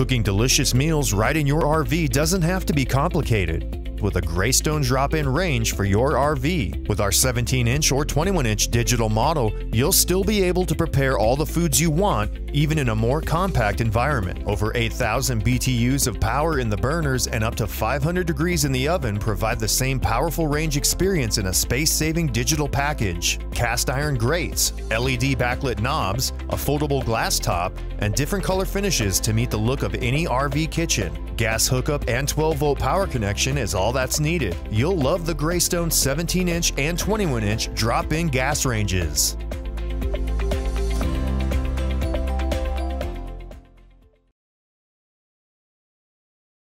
Cooking delicious meals right in your RV doesn't have to be complicated with a Greystone drop-in range for your RV. With our 17-inch or 21-inch digital model, you'll still be able to prepare all the foods you want, even in a more compact environment. Over 8,000 BTUs of power in the burners and up to 500 degrees in the oven provide the same powerful range experience in a space-saving digital package. Cast iron grates, LED backlit knobs, a foldable glass top, and different color finishes to meet the look of any RV kitchen. Gas hookup and 12 volt power connection is all that's needed. You'll love the Greystone 17 inch and 21 inch drop in gas ranges.